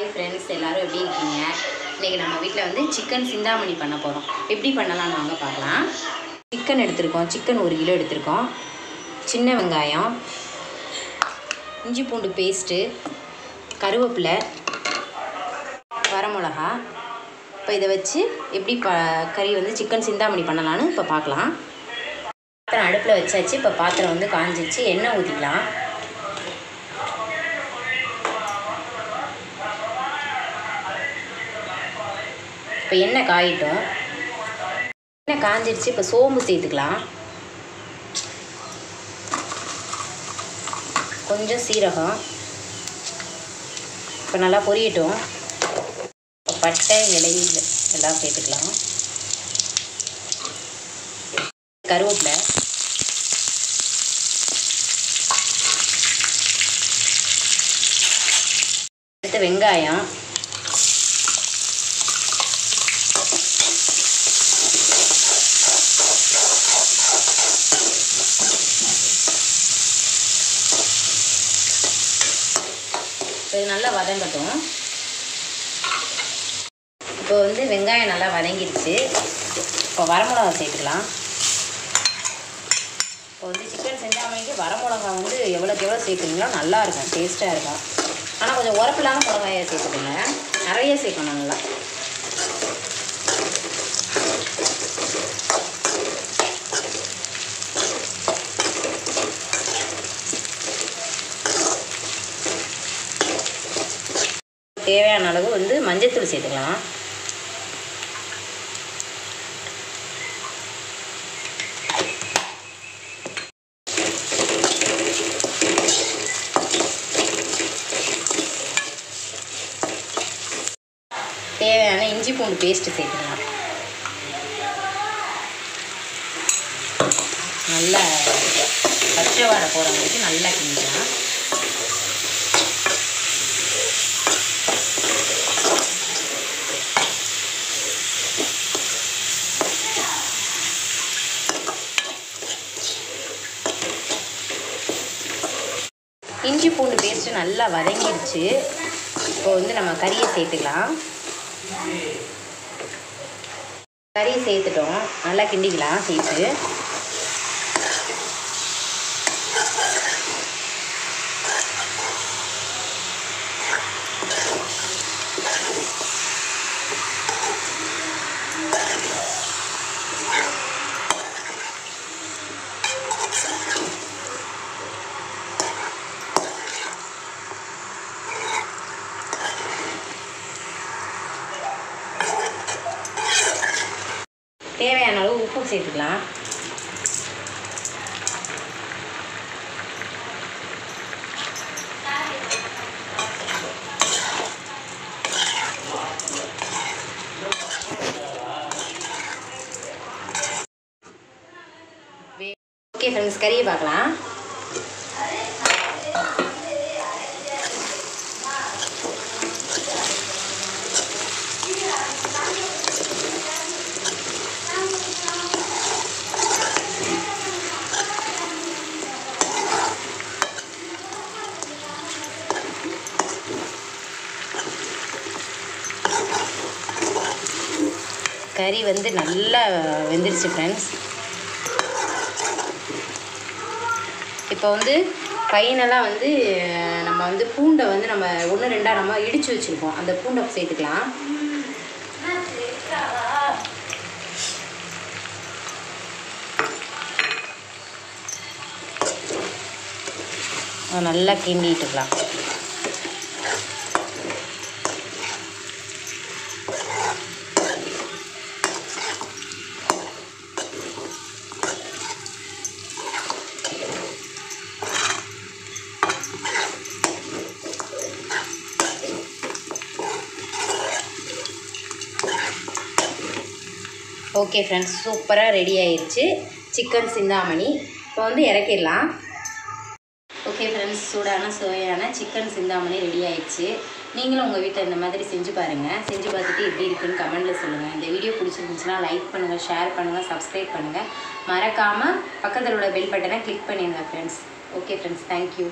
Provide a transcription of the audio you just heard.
Hi friends எல்லோரும் எப்படி இருக்கீங்க? இன்றைக்கி நம்ம வீட்டில் வந்து சிக்கன் சிந்தாமணி பண்ண போகிறோம் எப்படி பண்ணலாம் வாங்க பார்க்கலாம். சிக்கன் எடுத்திருக்கோம். சிக்கன் ஒரு கிலோ எடுத்திருக்கோம். சின்ன வெங்காயம் இஞ்சி பூண்டு பேஸ்ட்டு கருவேப்பிலை வரமிளகா. இப்போ இதை வச்சு எப்படி ப கறி வந்து சிக்கன் சிந்தாமணி பண்ணலான்னு இப்போ பார்க்கலாம். பாத்திரம் அடுப்பில் வச்சாச்சு. இப்போ பாத்திரம் வந்து காஞ்சிச்சு. எண்ணெய் ஊற்றிக்கலாம் இப்போ எண்ணெய் காயிட்டும்? எண்ணெய் காஞ்சிடுச்சு இப்போ சோம்பு சேர்த்துக்கலாம். கொஞ்சம் சீரகம். இப்போ நல்லா பொரியட்டும். இப்போ பட்டை இலையில் எல்லாம் சேர்த்துக்கலாம். கருவேப்பிலை. அடுத்து வெங்காயம் இப்போ இது நல்லா வதங்கட்டும் இப்போ வந்து வெங்காயம் நல்லா வதங்கிடுச்சு இப்போ வரமிளகா சேர்த்துக்கலாம். இப்போ வந்து சிக்கன் செஞ்சாமைக்கு வரமிளகா வந்து எவ்வளோக்கு எவ்வளோ சேர்க்குறீங்களோ நல்லா இருக்கும் டேஸ்ட்டாக இருக்கும். ஆனால் கொஞ்சம் உரப்பில்லாமல் மிளகாயை சேர்த்துக்கோங்க. நிறைய சேர்க்கணும் நல்லா. தேவையான அளவு வந்து மஞ்சத்தூள் சேர்த்துக்கலாம். தேவையான இஞ்சி பூண்டு பேஸ்ட்டு சேர்த்துக்கலாம். நல்லா பச்சை வாடை போகிற வரைக்கும் நல்லா கிண்டிக்கலாம். இஞ்சி பூண்டு பேஸ்ட்டு நல்லா வதங்கிடுச்சு. இப்போ வந்து நம்ம கறியை சேர்த்துக்கலாம். கறியை சேர்த்துட்டோம். நல்லா கிண்டிக்கலாம் சேர்த்து தேவையான அளவு உப்பு சேர்த்துக்கலாம் ஓகே ஃப்ரெண்ட்ஸ் கறியை பார்க்கலாம். கறி வந்து நல்லா வெந்துருச்சு ஃப்ரெண்ட்ஸ் இப்போ வந்து ஃபைனலாக வந்து நம்ம வந்து பூண்டை வந்து நம்ம ஒன்று ரெண்டாக நம்ம இடித்து வச்சுருக்கோம். அந்த பூண்டை சேர்த்துக்கலாம். நல்லா கிண்டிட்டுக்கலாம். ஓகே ஃப்ரெண்ட்ஸ் சூப்பராக ரெடி ஆயிடுச்சு சிக்கன் சிந்தாமணி. இப்போ வந்து இறக்கிடலாம். ஓகே ஃப்ரெண்ட்ஸ் சூடான சுவையான சிக்கன் சிந்தாமணி ரெடி ஆயிடுச்சு நீங்களும் உங்கள் வீட்டில் இந்த மாதிரி செஞ்சு பாருங்கள் செஞ்சு பார்த்துட்டு எப்படி இருக்குன்னு கமெண்ட்டில் சொல்லுங்கள் இந்த வீடியோ பிடிச்சிருந்துச்சுன்னா லைக் பண்ணுங்கள் ஷேர் பண்ணுங்கள் சப்ஸ்கிரைப் பண்ணுங்கள் மறக்காமல் பக்கத்தில் உள்ள பெல் பட்டனை கிளிக் பண்ணிடுங்க ஃப்ரெண்ட்ஸ் ஓகே ஃப்ரெண்ட்ஸ் தேங்க்யூ